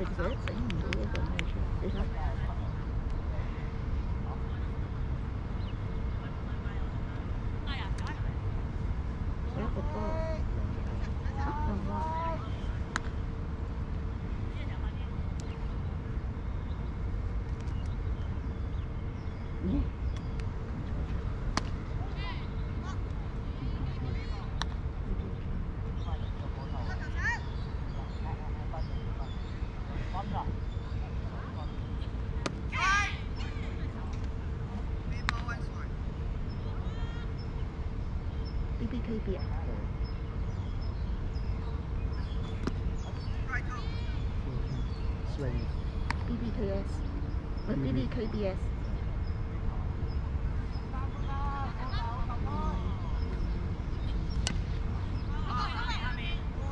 Exactly. B K B 啊，B B K S，唔係 B B K B S。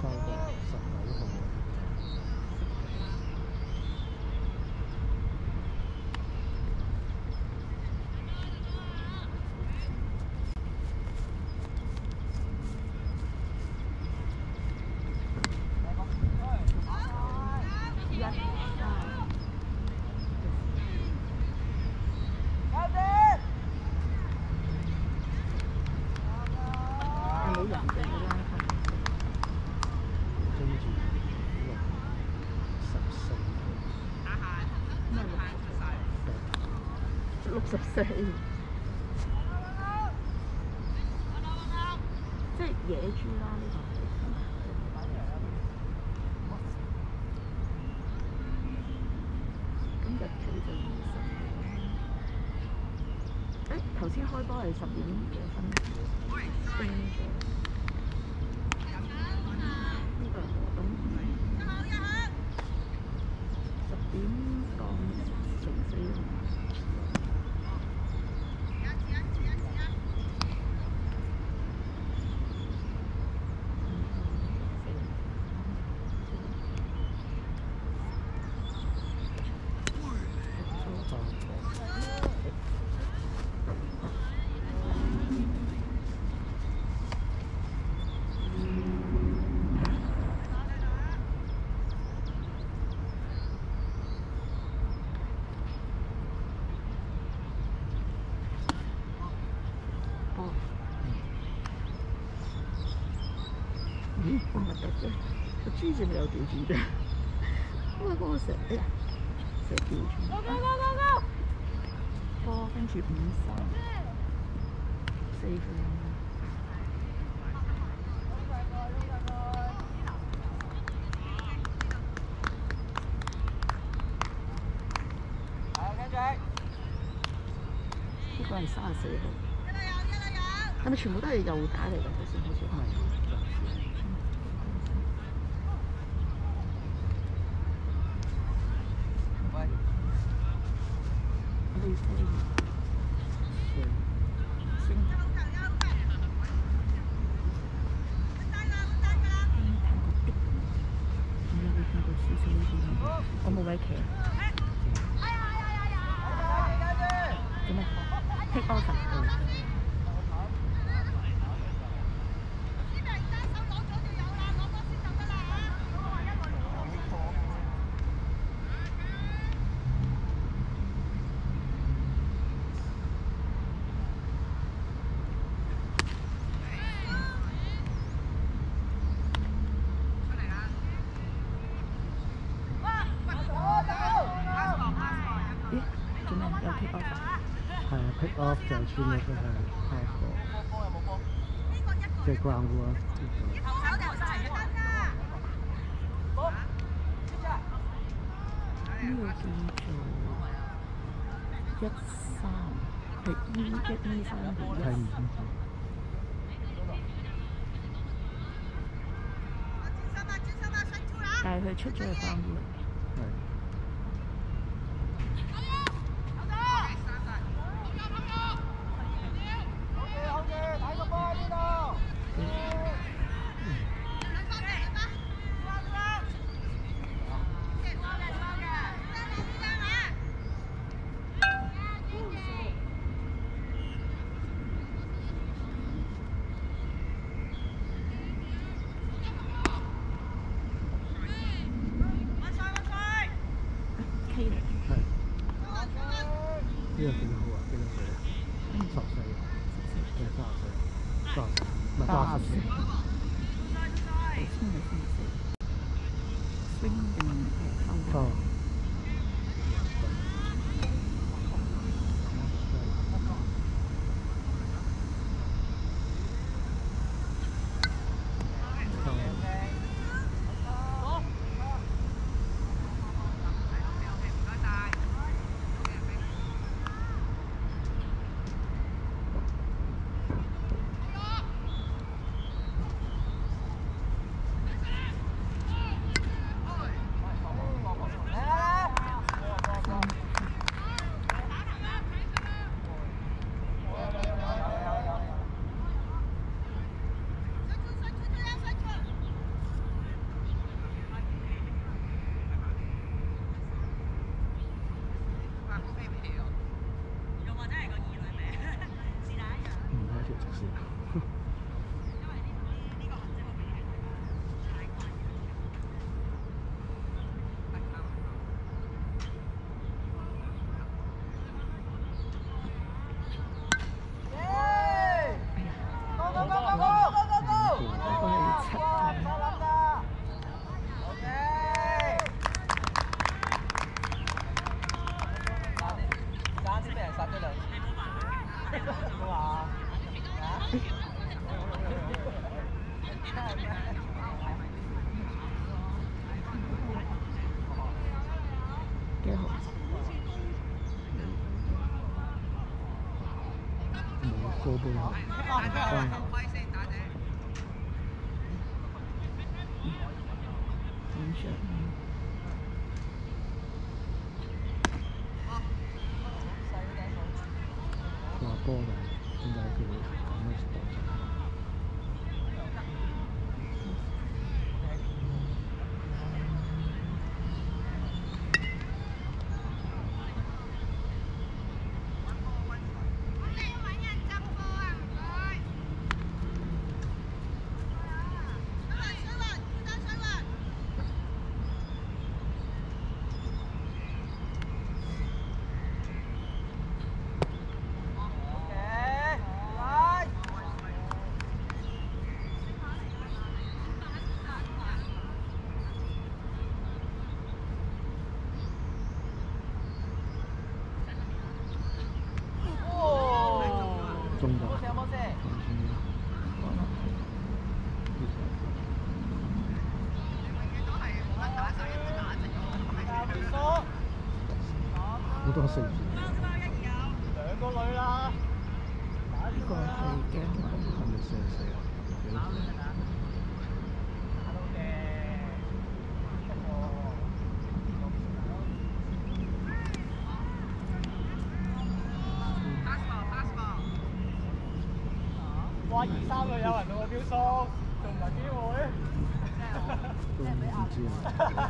收過十九號。一啊，係冇人哋嘅啦，跟住六十四咩六六十四，即係野豬啦呢個。咁日期就二十。誒，頭先開波係十點幾分？升咗。呢個係何東十點檔成四號。哦。咦，咁核突嘅，個豬字咪有調轉嘅，因為嗰個成，哎呀，成調轉。波跟住五三，四分。呢個係三十四號，係咪全部都係右打嚟㗎？頭先好似係。我哋可以升。我冇位企。做咩？take offer。咦？做咩？有 take offer？係啊，pick off 就係穿咗佢係 half 個，即係 ground work 呢呢個叫做一三，係 E 一 E 三個定係唔一？但係佢出咗去翻嘅。point. 秒數，仲唔係機會？真係好，真係俾壓。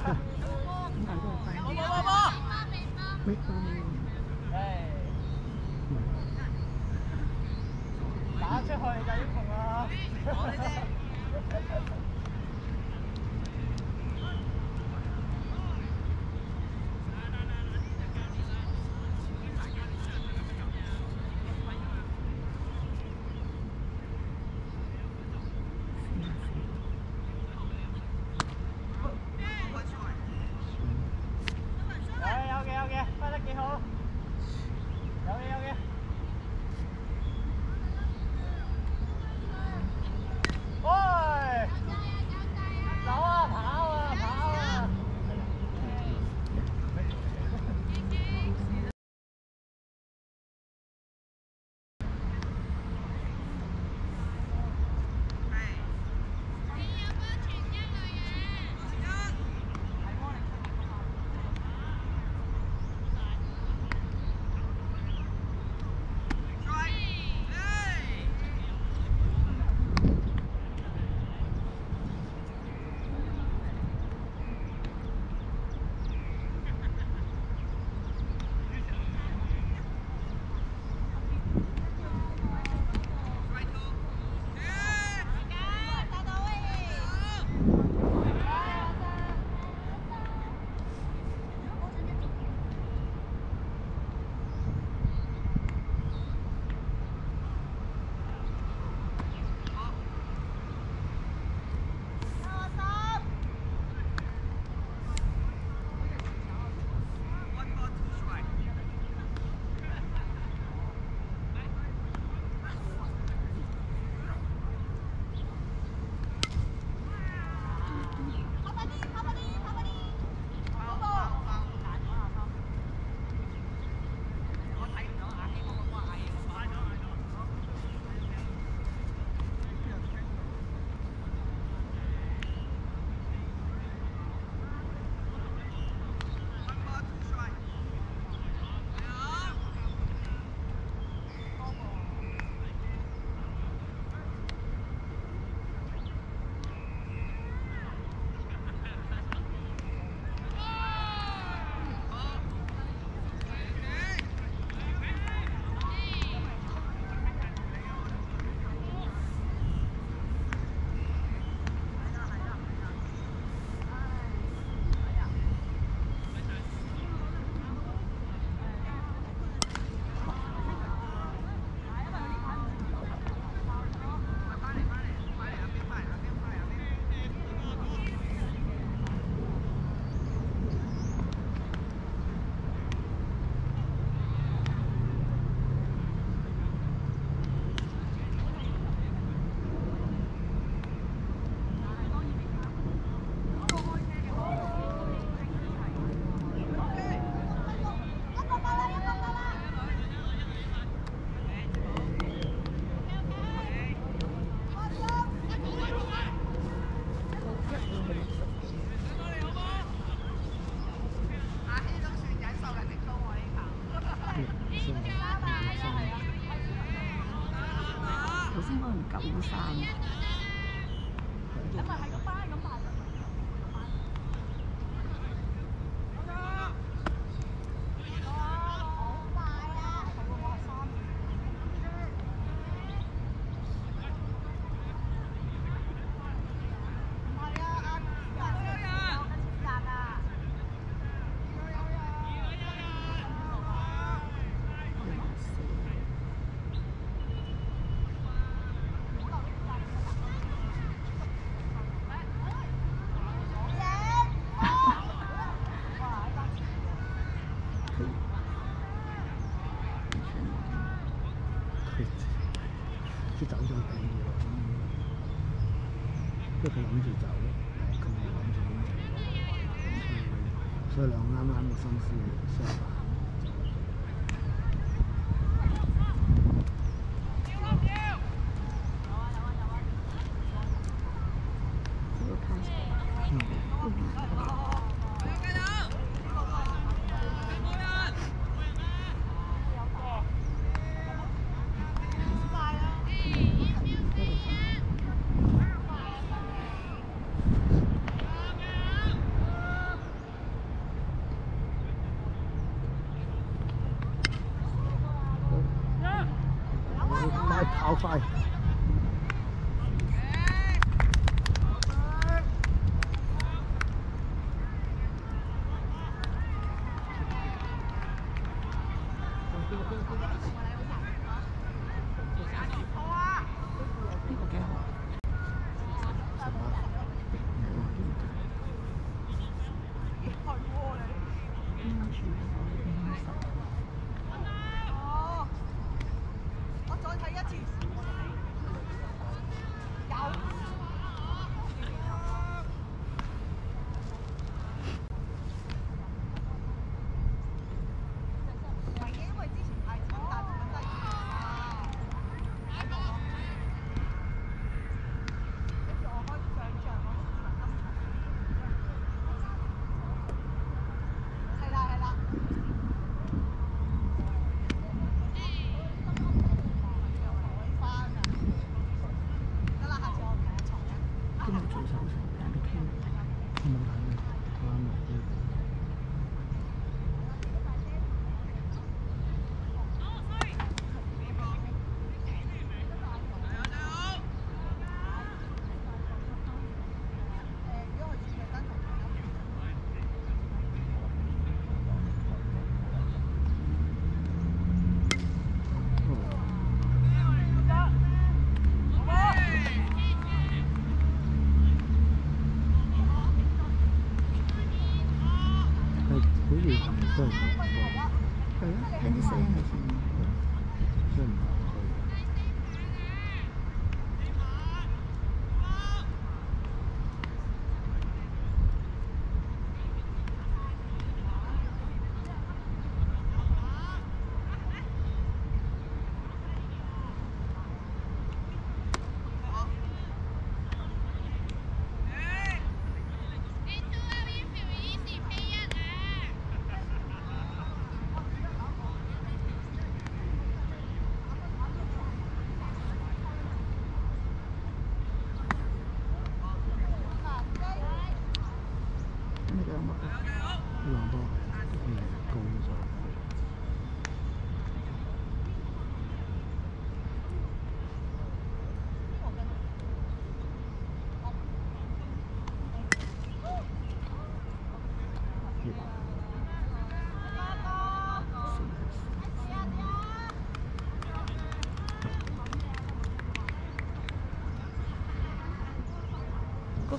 这两个 mm 三四也算吧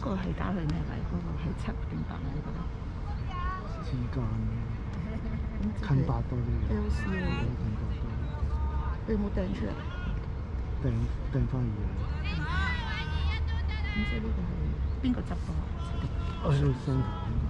個係打去咩位？嗰、個係七定八位嗰個？時間近八多啲嘅。八。你有。冇訂出嚟？訂訂翻二啊。咁即係呢個係邊個執到？我喺度商談。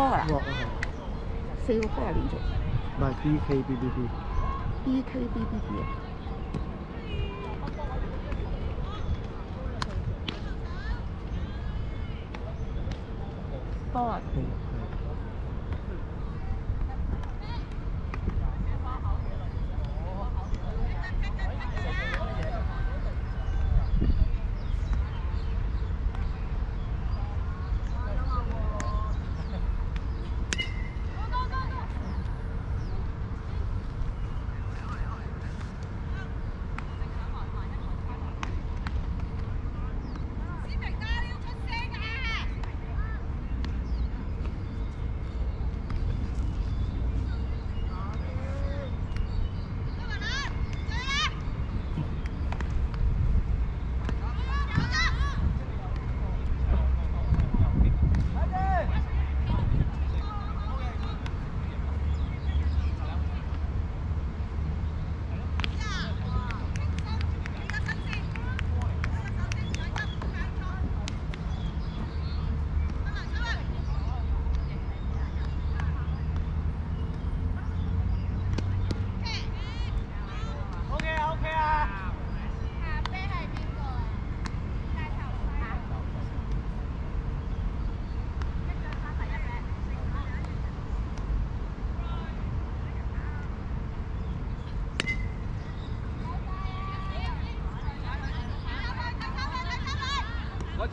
哇，四个花莲做唔系 BKB BB，BKB B B 啊。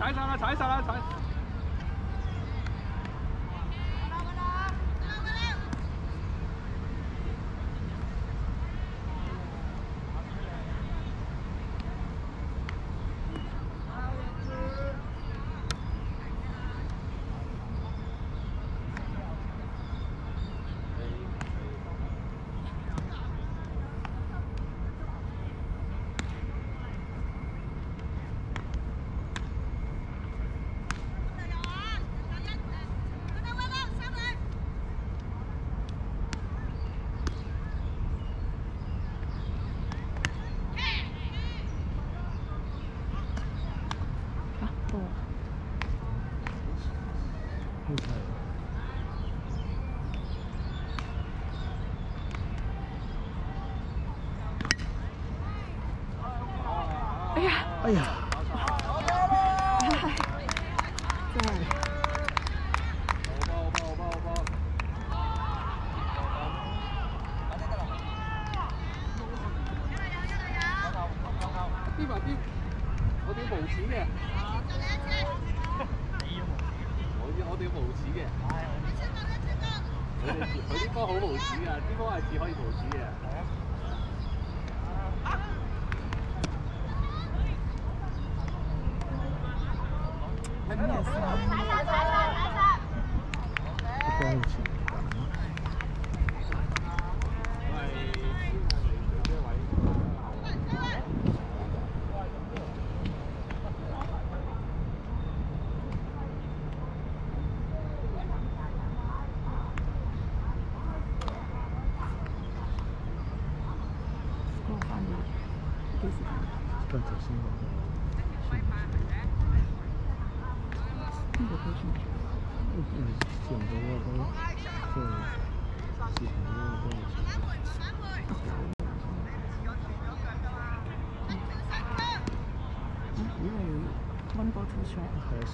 踩上了踩上了踩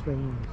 对。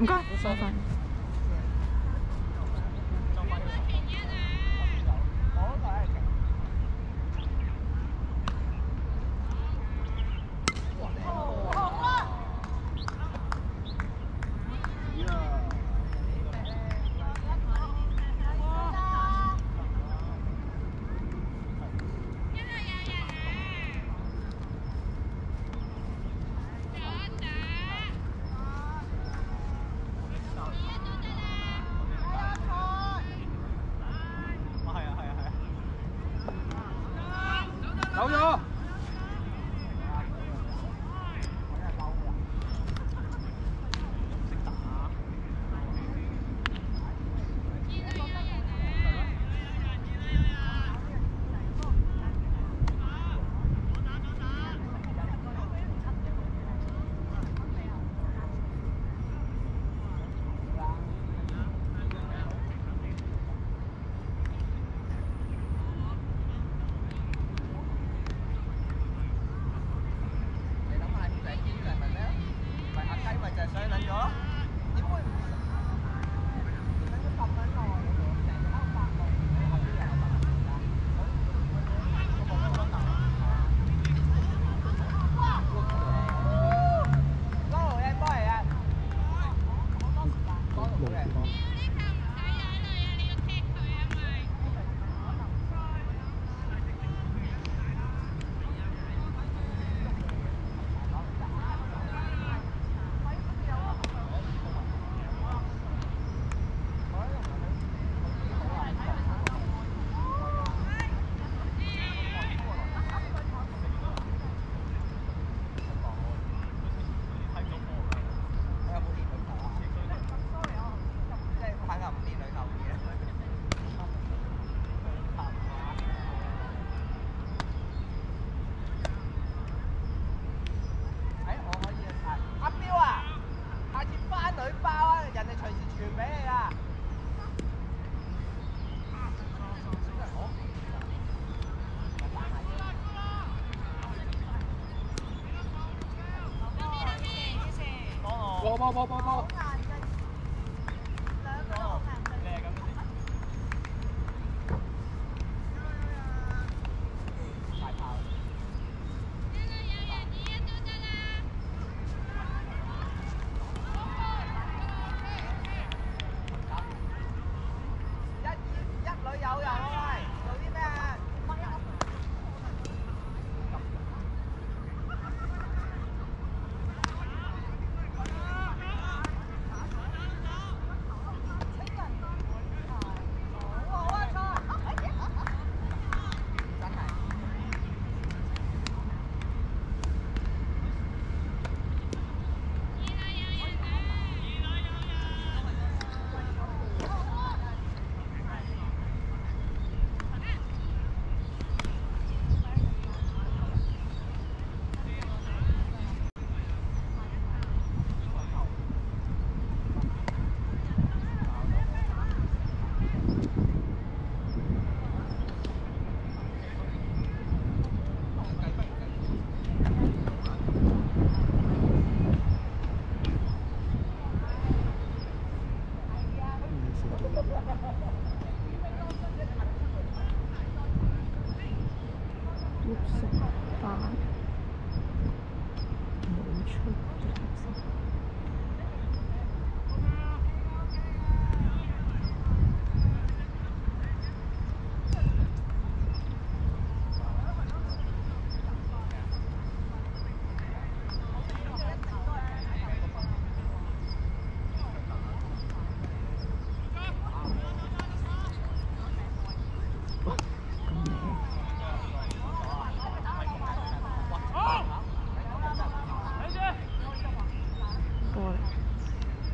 唔該，麻煩。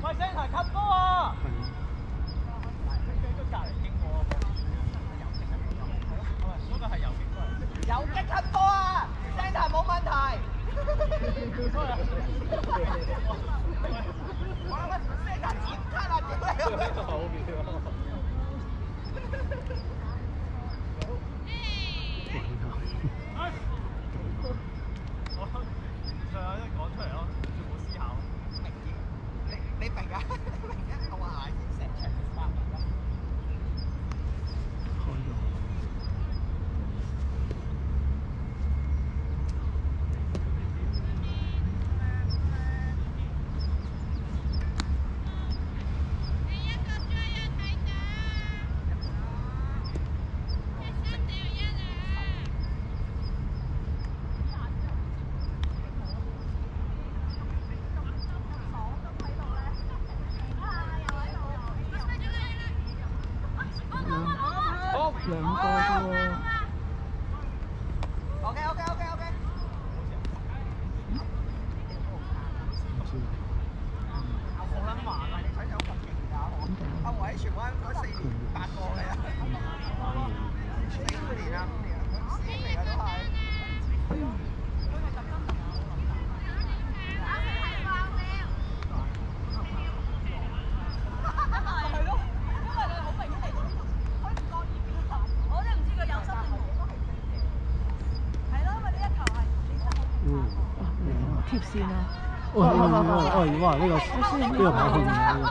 我先来，看分哦万一万这个这个牌是五年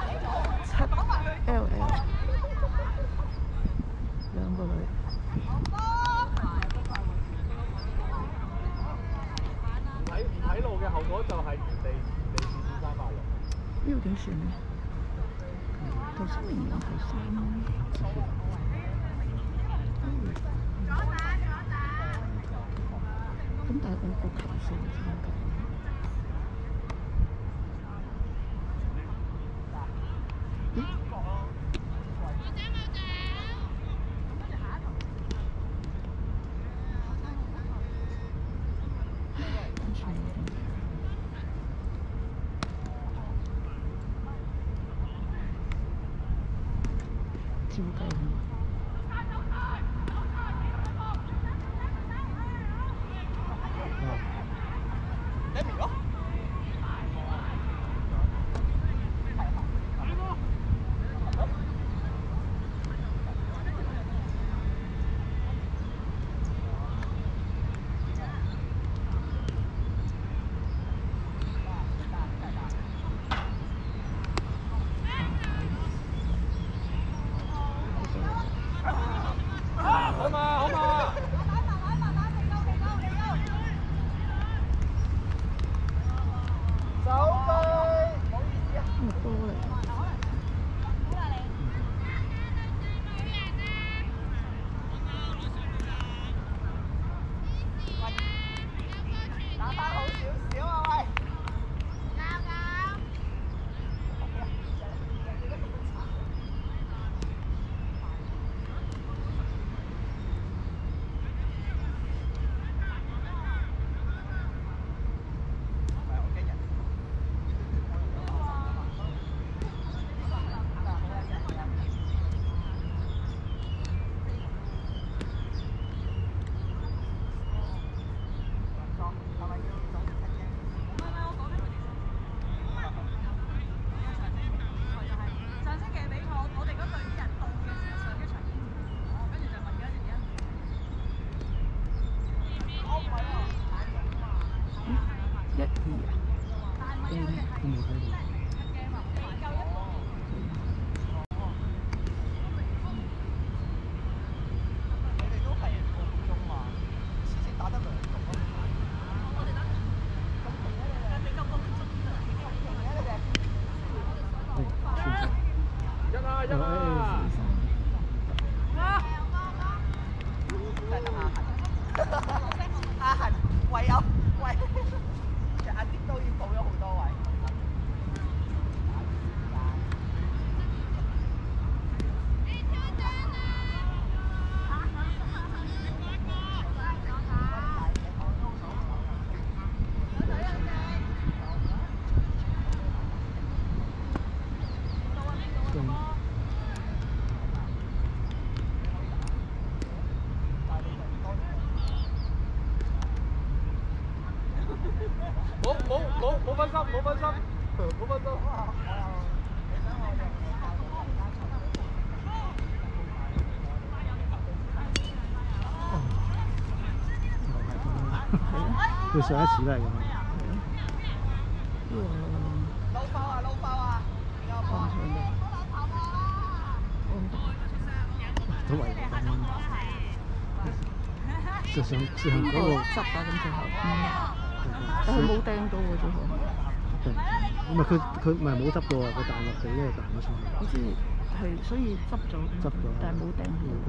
佢上一次都係咁啊。呢個撈包啊撈包啊！放上嘅，都係咁。就上上嗰個執啊？咁最後，嗯，但係冇掟到喎最後，唔係佢佢唔係冇執過啊，佢彈落地咧彈咗出去。好似係所以執咗，執咗但係冇掟冇到。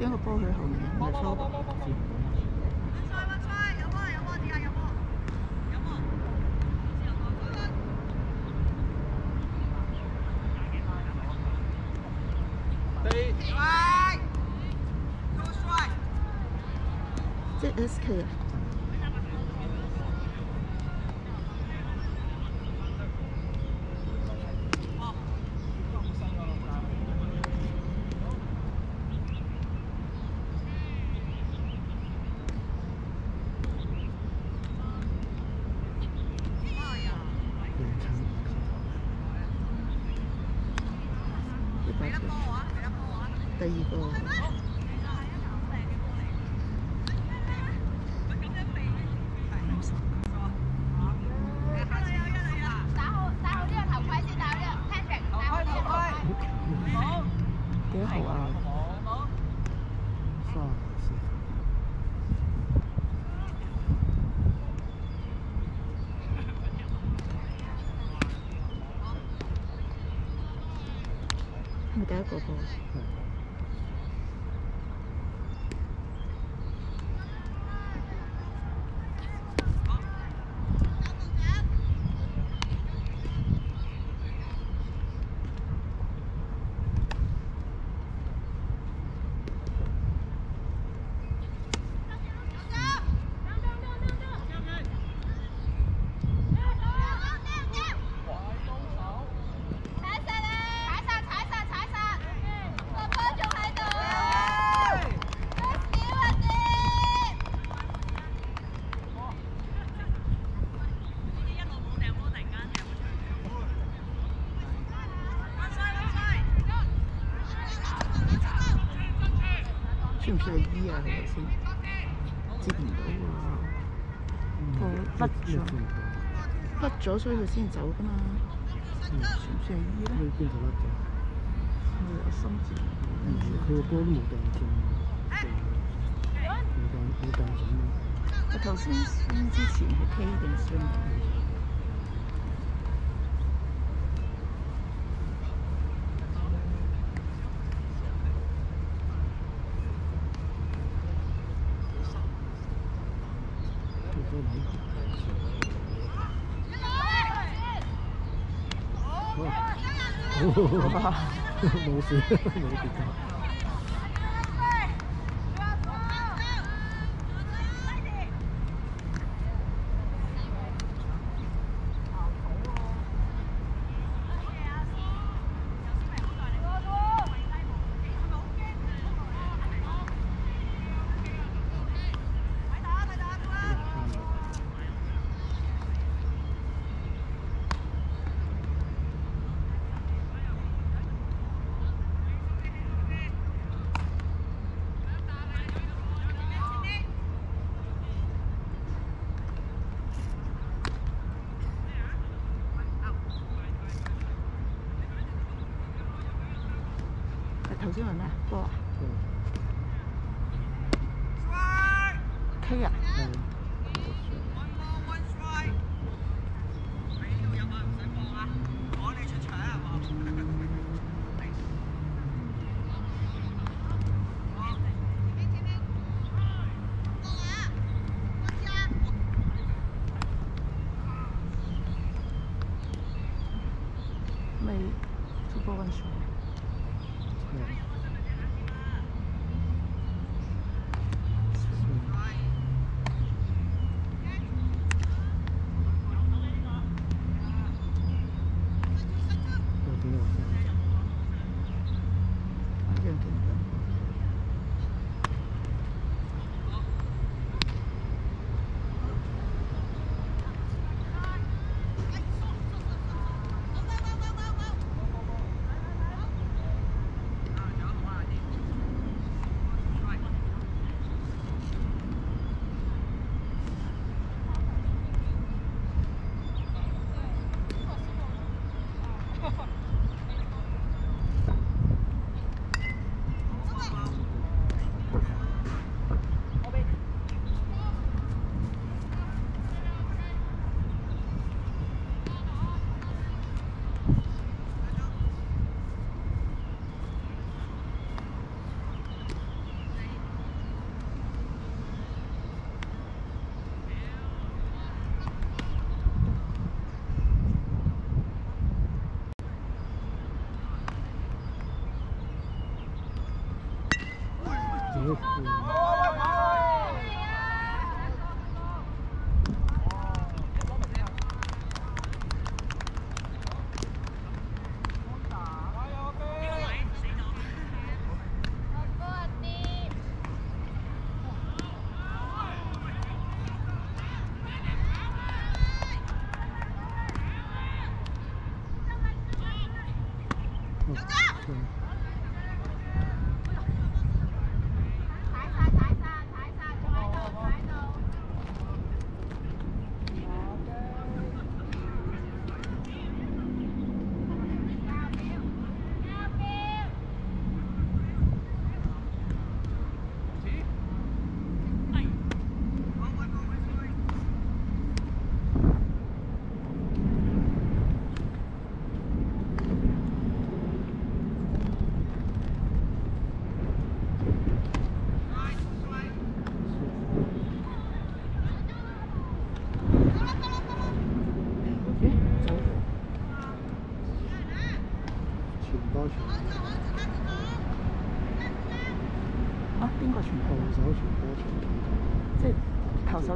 但係點解個波喺後面？唔係收到。四。即係 SK 啊！似個衣啊，佢頭先？接唔到啊！佢甩咗，甩咗，所以佢先走噶嘛。算唔算係衣咧？邊度甩咗？佢有心字。唔知佢個波都冇掟進，冇掟冇掟進。我頭先先之前係 K 定 C？啊哈哈哈哈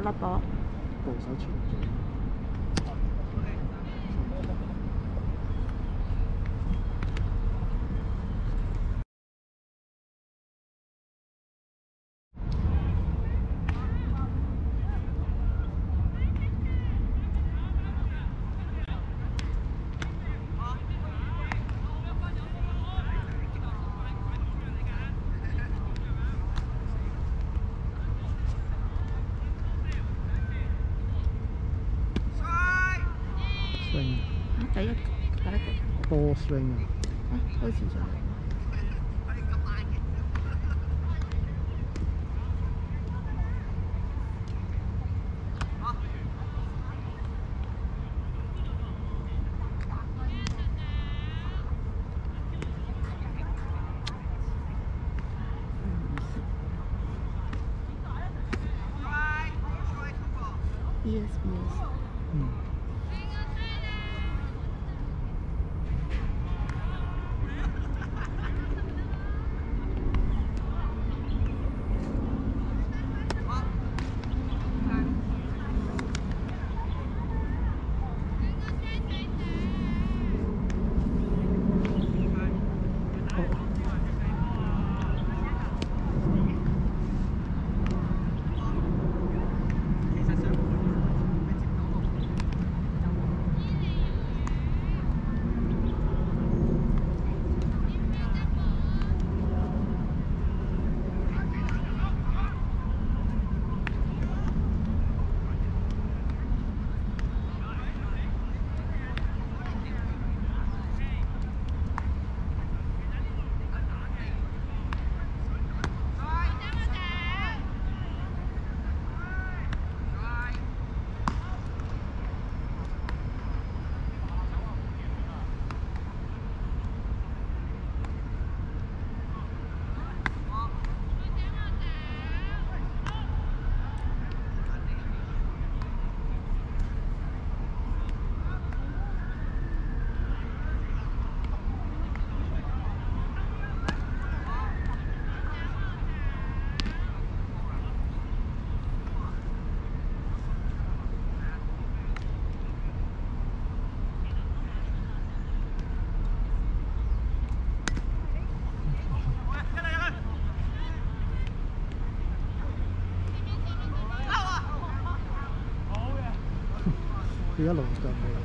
Salamat po. 说一下看它有几只佢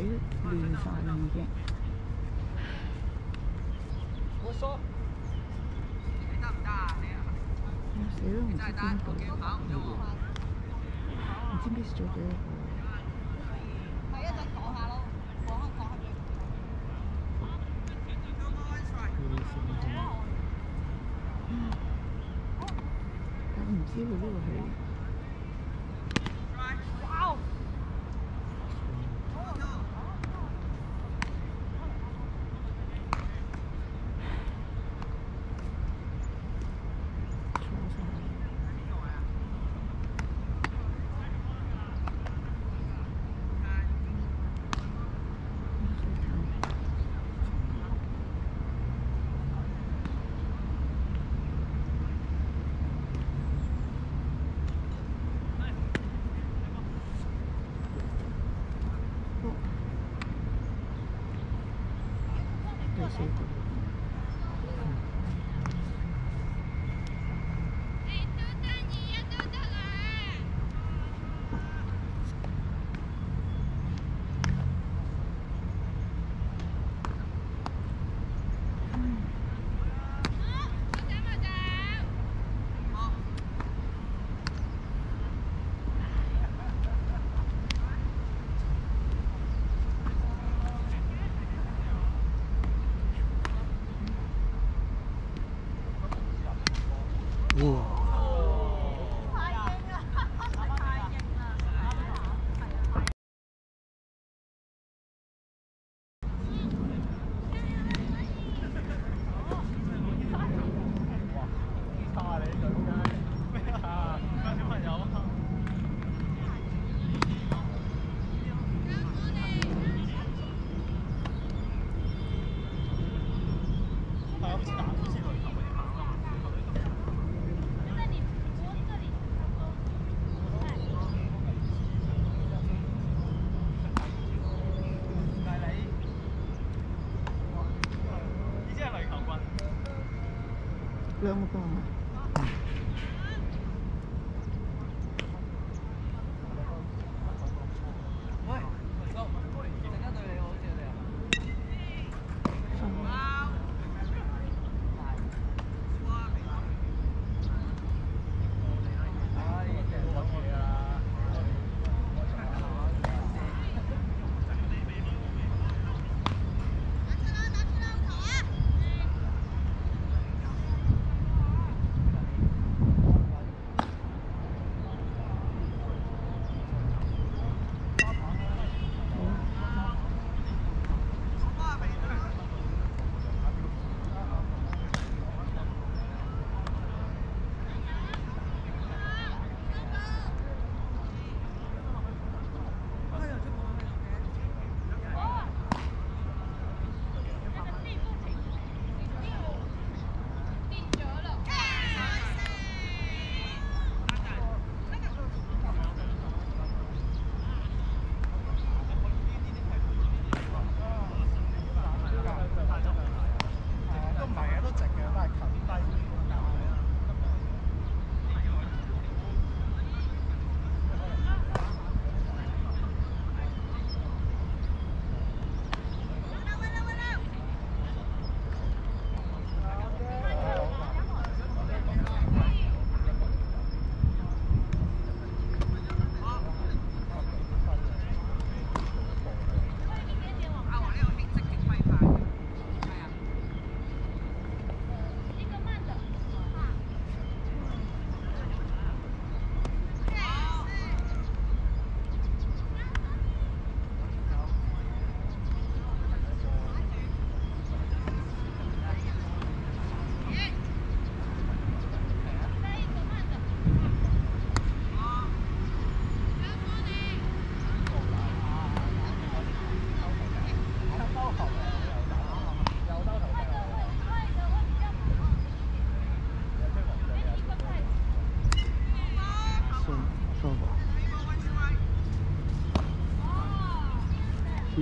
제일 우리 인상하는 게 이런 움직이는 거안 챙기시죠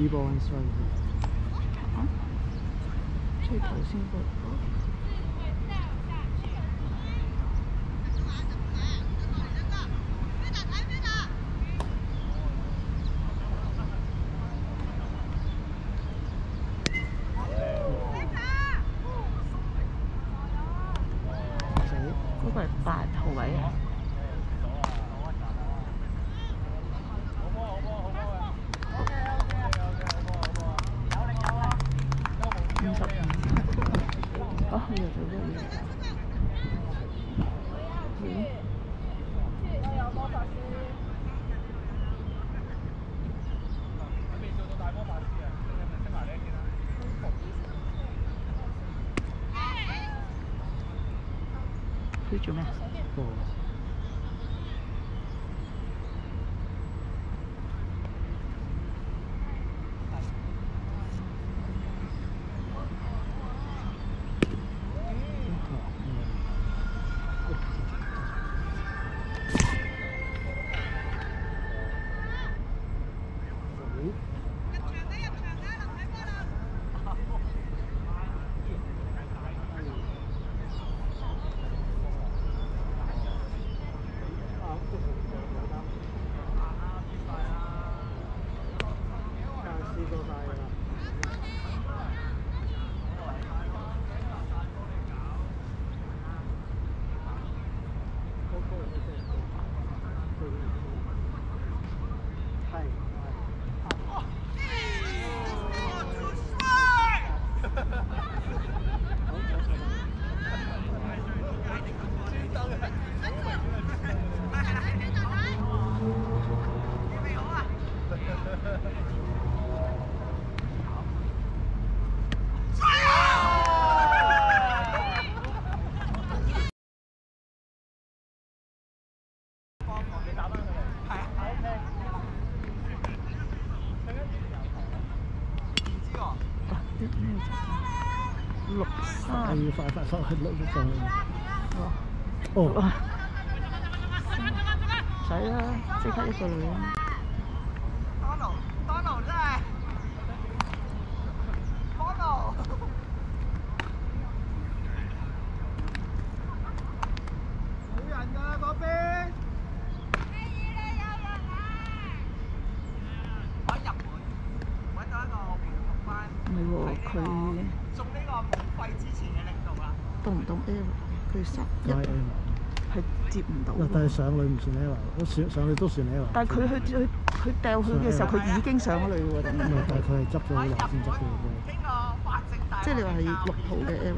B ball and strike 即係頭先嗰個。死嗰個係八號位啊！五十五。哦，又做咗嘢。咦？佢做咩？ball 試過晒㗎啦。係六係。要快快快去碌碌上去。哦。哦，哇！使啦，即刻一個女人。Donald Donald 真係 Donald 冇人㗎啦嗰邊。我喺日本揾到一個培訓班，唔係喎，佢中呢個冇費之前嘅領導啦。動唔動 L？佢十一加 A 係接唔到嗱，但係。上女唔算 L，我上上女都算 L。但係佢去去佢掉佢嘅時候，佢已經上咗嚟喎，等唔係，但係佢係執咗好耐先執到嘅即係你話係六號嘅 L。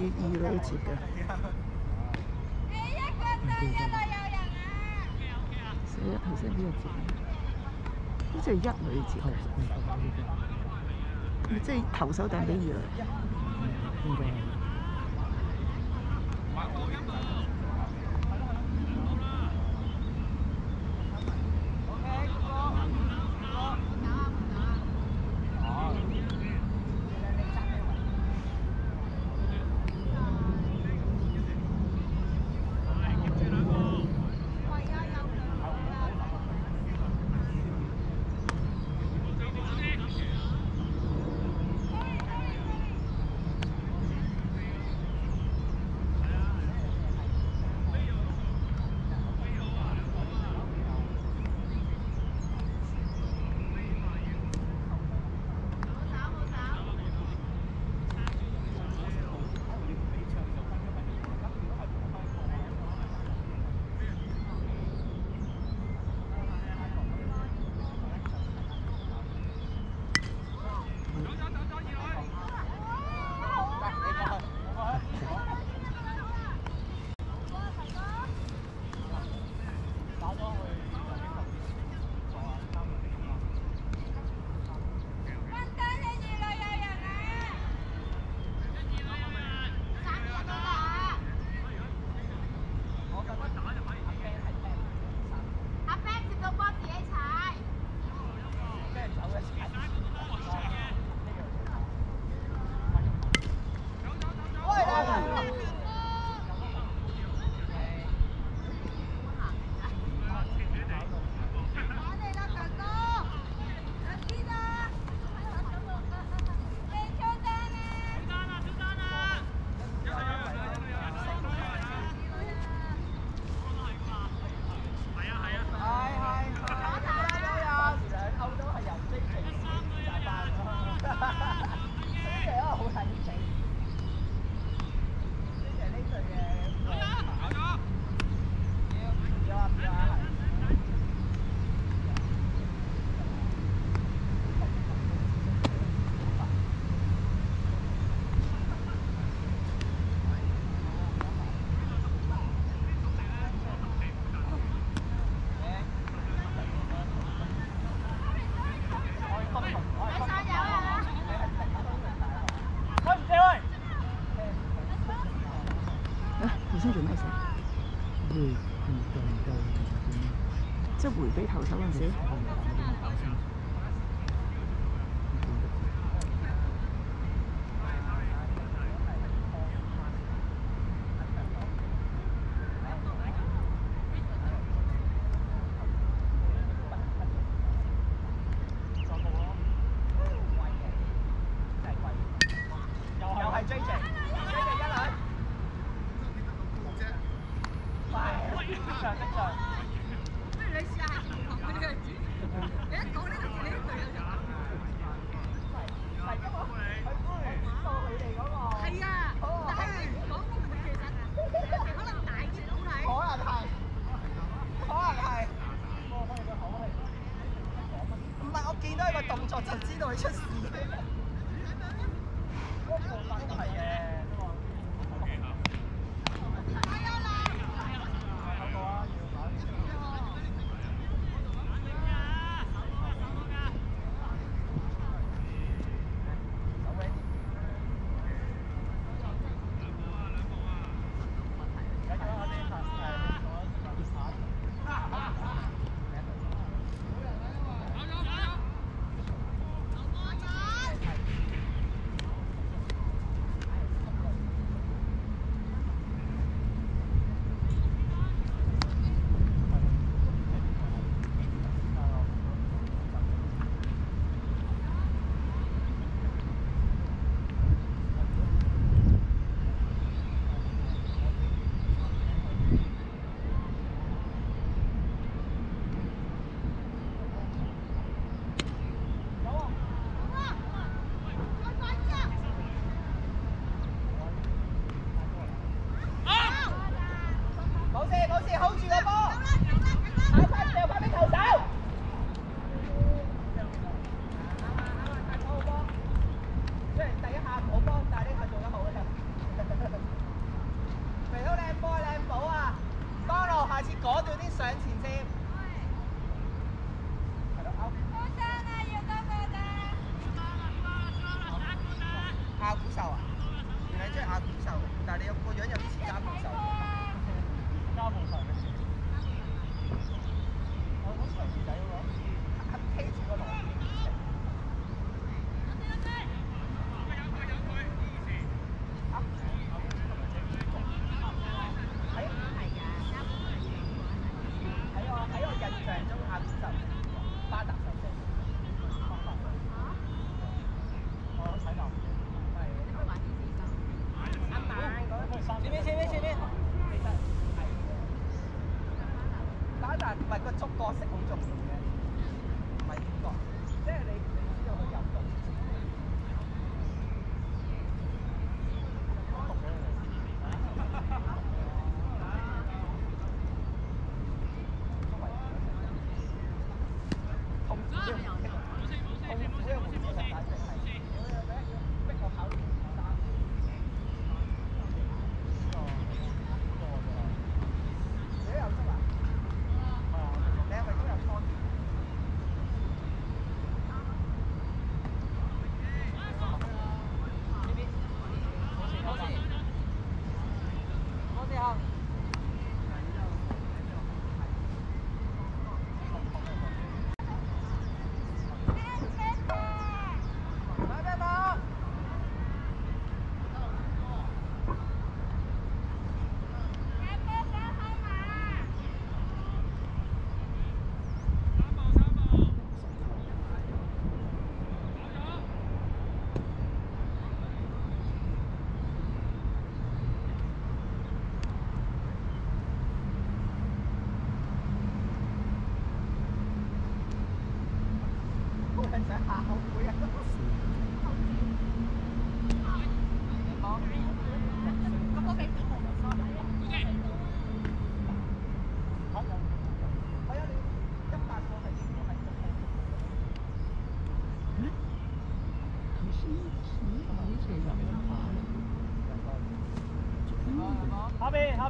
係咪二女節嘅？死啦！頭先邊個節啊？好似係一女節，頭唔同呢個即係投手掟俾二女。應該回俾頭手嗰陣時。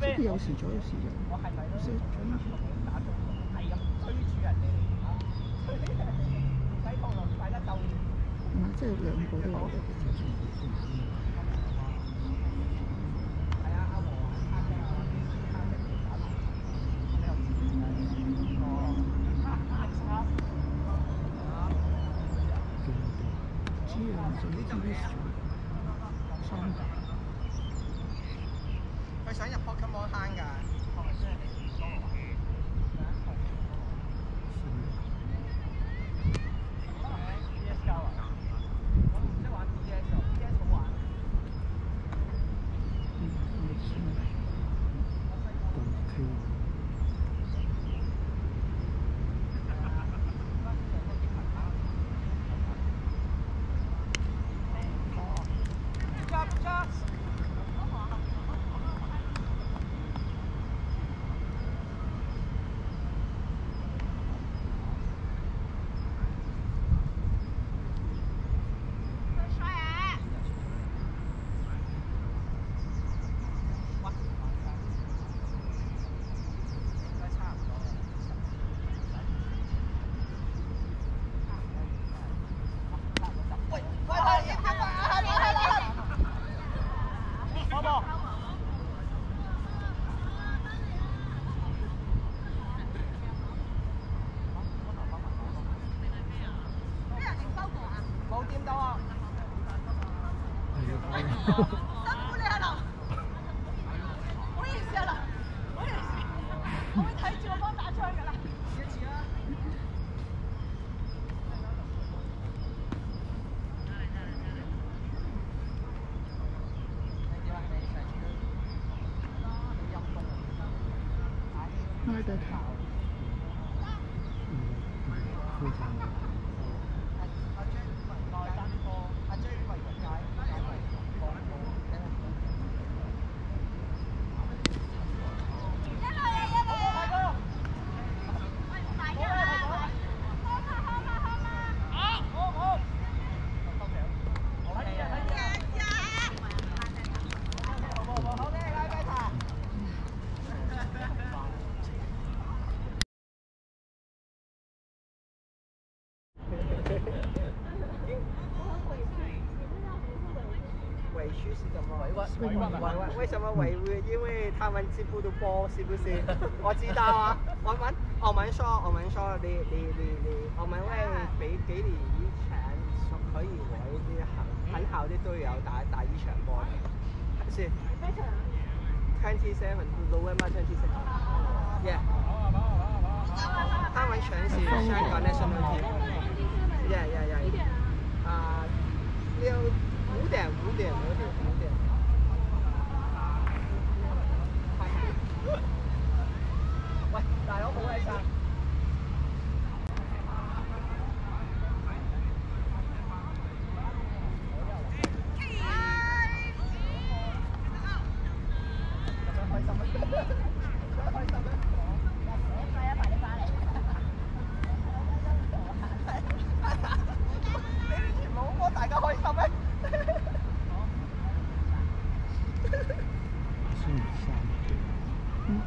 这个，有時左有時右，委屈。为什么委屈？因为他们知不知波，是不是？我知道啊。我们我们说，我们说，你你你你，我们会俾幾年以前可以和呢啲很很好啲隊友打打一場波嘅，是 twenty seven November twenty seven。Yeah。他們全是香港 national team。Yeah yeah yeah。啊，六五點五點五點五點。喂，大佬好喺晒。咁樣開心咩？咁樣開心咩？你哋全部好幫大家開心咩？剩三点。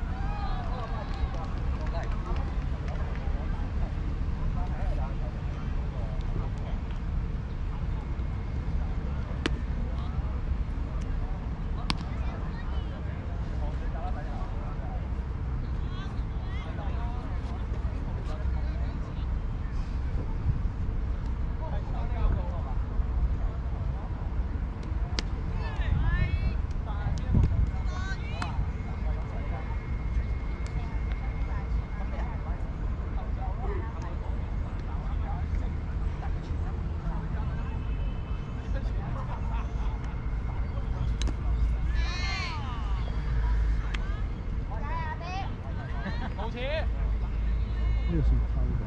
呢個算拍到，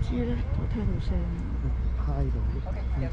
知咧，我聽到聲。拍到。贏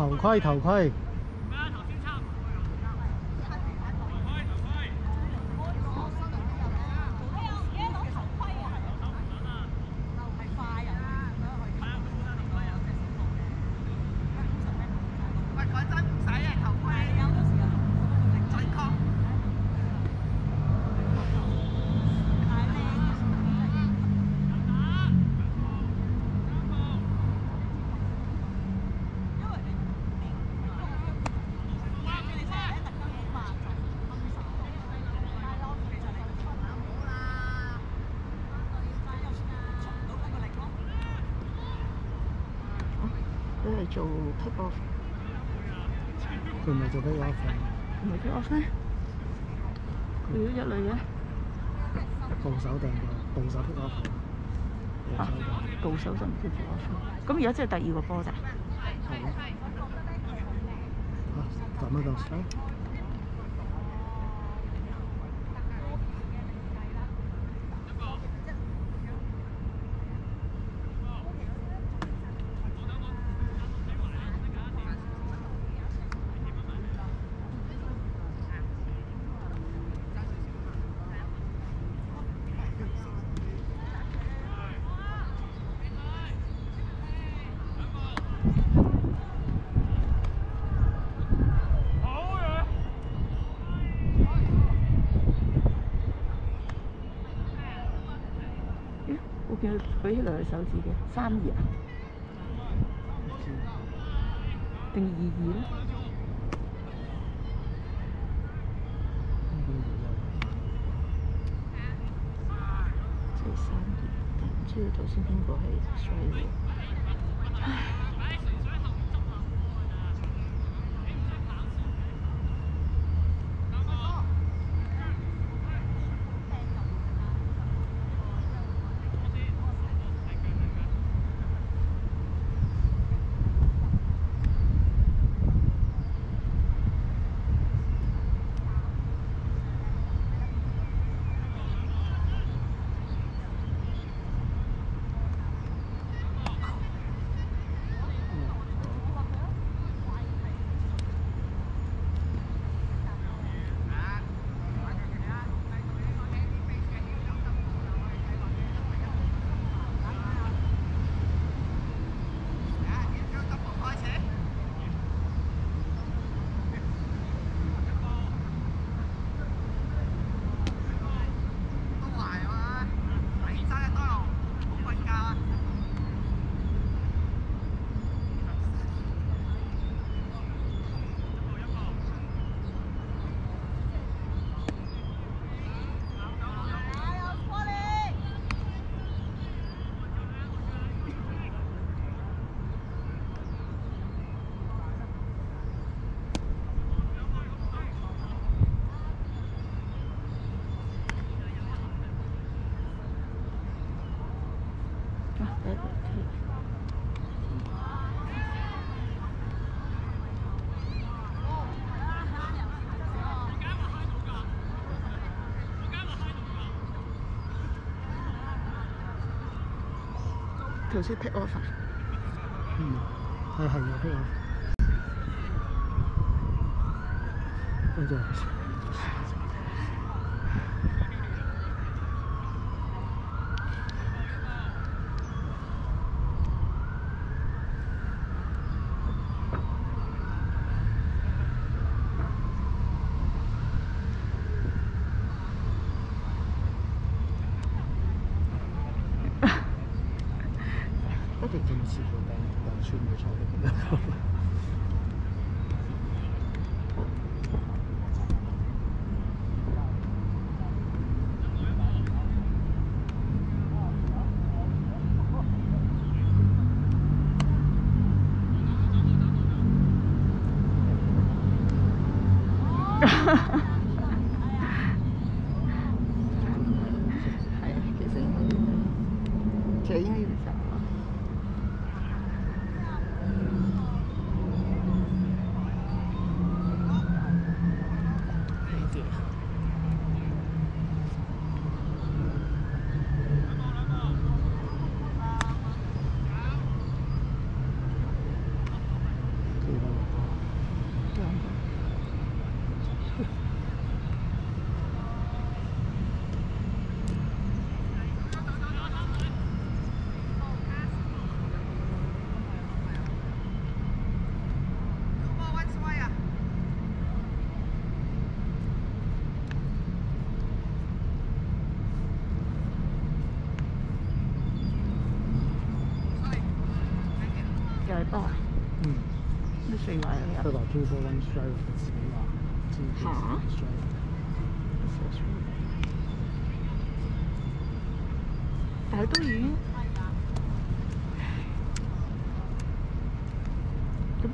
头盔头盔，喂，講真唔使啊，頭盔最確。都係做 pick off，佢唔係做 pick off 嘅唔係 pick off 咩？佢都一類嘅，部手掟過，部手 pick off 嘅部啊手掟，部手就唔叫 pick off。咁而家即係第二個波咋？係咯。啊，咁啊就 strike。咦，我見佢手指嘅，三二啊？定二二咧？即係三二，但唔知道頭先邊個係衰喎。我先 pick off？嗯，係係啊，pick off。跟住。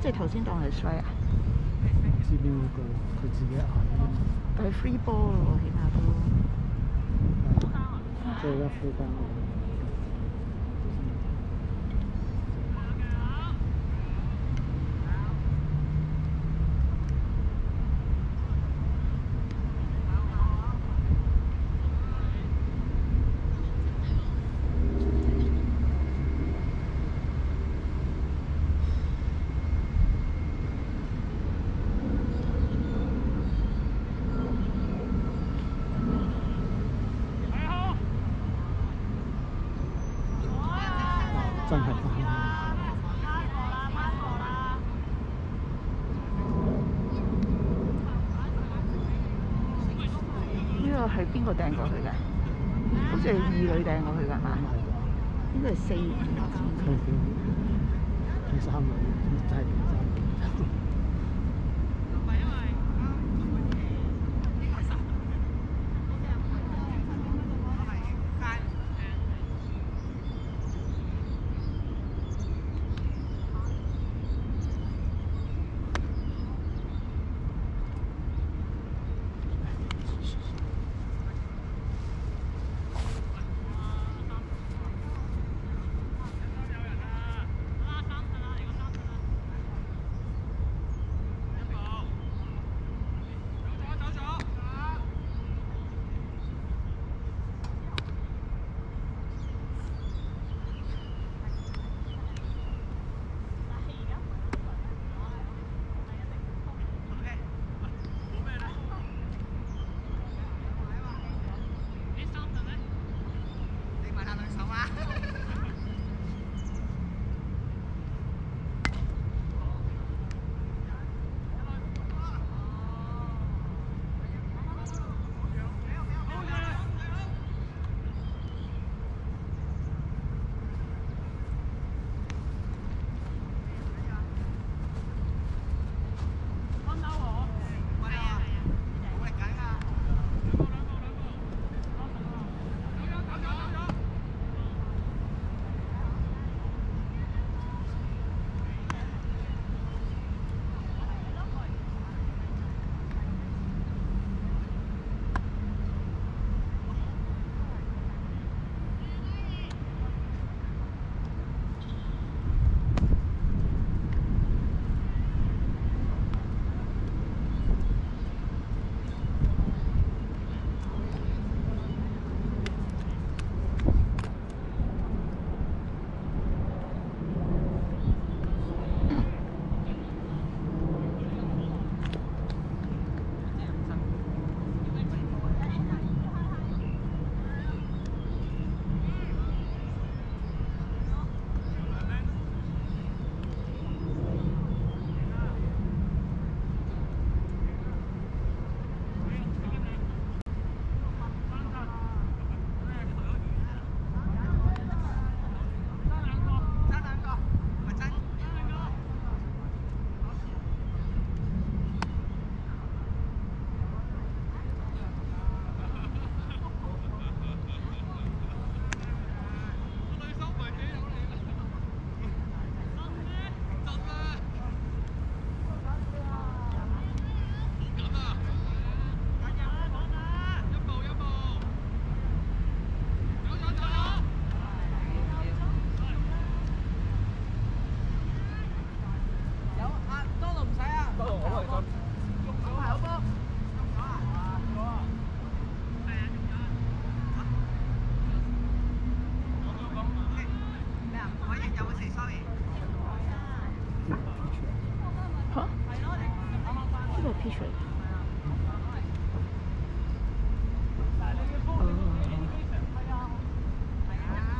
即係頭先當係衰啊？知邊個？佢自己眼。係 free ball 咯，起碼都。free ball。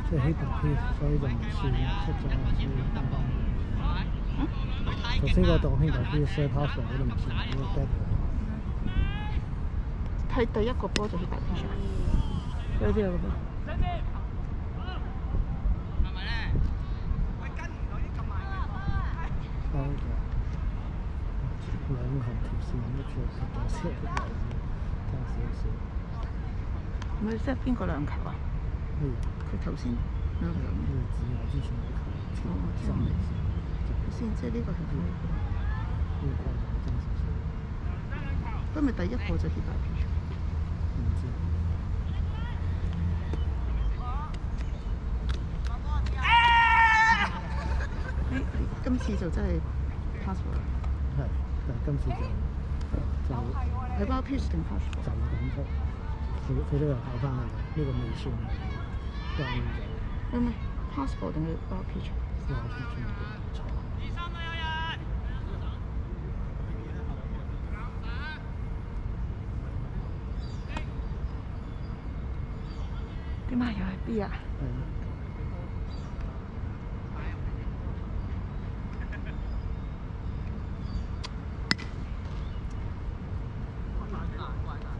即係 hit the pitch，所以就唔算出咗，所以翻返去。頭先嗰度 hit the pitch set half 嗰度唔算，嗰個 dead 係第一個波就 hit 大 pitch 啊！有啲有個波。係咪咧？喂，跟唔到啲咁慢。兩行條線一條條咗車嘅位置，差少少。唔係即係邊個兩球啊？呢佢頭先兩球。呢個只係之前嗰球，哦，知真係我意思。先即係呢個係佢，呢個光度爭少少，不咪第一個就 hit 大 pitch。唔知。今次就真係 pass 咗啦。係，但係今次就就係包 pitch 定 pass 就咁出，佢佢都有考翻去，呢個未算係關咗。唔係 pass 定係包 pitch？哇！佢全部唔錯。點啊？又係 B 啊？係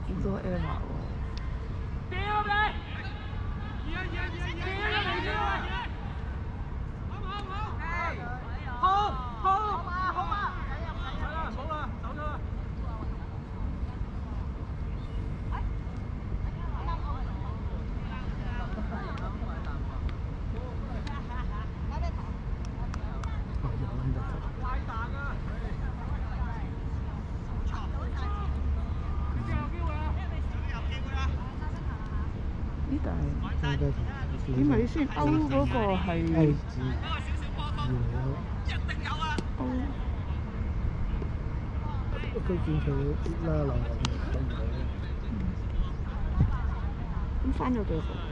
好多 error 喎。哦，有喺度頭。呢度係應該同先？歐嗰個係佢見佢拉落嚟睇唔到。咁翻咗幾個？